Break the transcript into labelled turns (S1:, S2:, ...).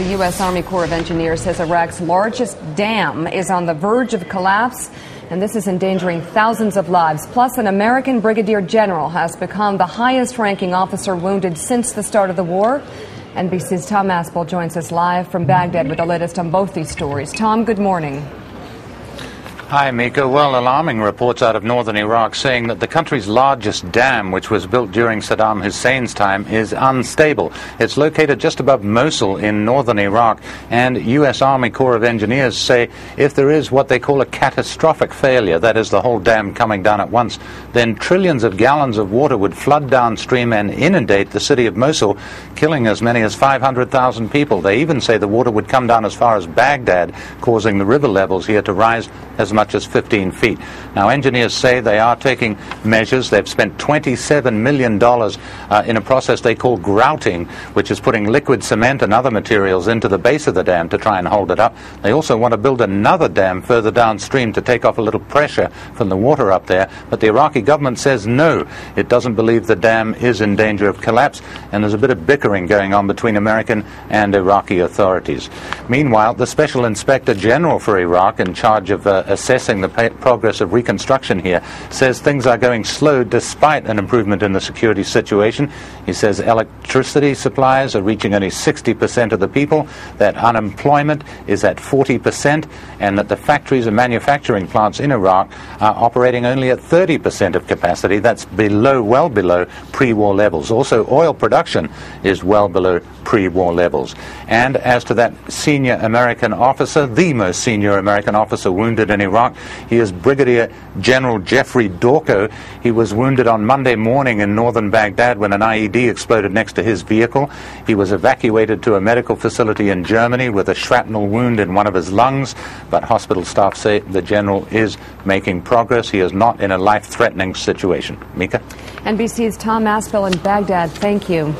S1: The U.S. Army Corps of Engineers says Iraq's largest dam is on the verge of collapse, and this is endangering thousands of lives. Plus, an American brigadier general has become the highest ranking officer wounded since the start of the war. NBC's Tom Aspell joins us live from Baghdad with the latest on both these stories. Tom, good morning.
S2: Hi, Mika. Well, alarming reports out of northern Iraq saying that the country's largest dam, which was built during Saddam Hussein's time, is unstable. It's located just above Mosul in northern Iraq, and U.S. Army Corps of Engineers say if there is what they call a catastrophic failure, that is the whole dam coming down at once, then trillions of gallons of water would flood downstream and inundate the city of Mosul, killing as many as 500,000 people. They even say the water would come down as far as Baghdad, causing the river levels here to rise as much as 15 feet. Now, engineers say they are taking measures. They've spent $27 million uh, in a process they call grouting, which is putting liquid cement and other materials into the base of the dam to try and hold it up. They also want to build another dam further downstream to take off a little pressure from the water up there. But the Iraqi government says no, it doesn't believe the dam is in danger of collapse, and there's a bit of bickering going on between American and Iraqi authorities. Meanwhile, the Special Inspector General for Iraq, in charge of uh, assessing the progress of reconstruction here, says things are going slow despite an improvement in the security situation. He says electricity supplies are reaching only 60% of the people, that unemployment is at 40%, and that the factories and manufacturing plants in Iraq are operating only at 30% of capacity. That's below, well below pre-war levels. Also, oil production is well below pre-war levels. And as to that senior American officer, the most senior American officer wounded in Iraq, he is Brigadier General Jeffrey Dorko. He was wounded on Monday morning in northern Baghdad when an IED exploded next to his vehicle. He was evacuated to a medical facility in Germany with a shrapnel wound in one of his lungs, but hospital staff say the general is making progress. He is not in a life-threatening situation. Mika?
S1: NBC's Tom Aspell in Baghdad. Thank you.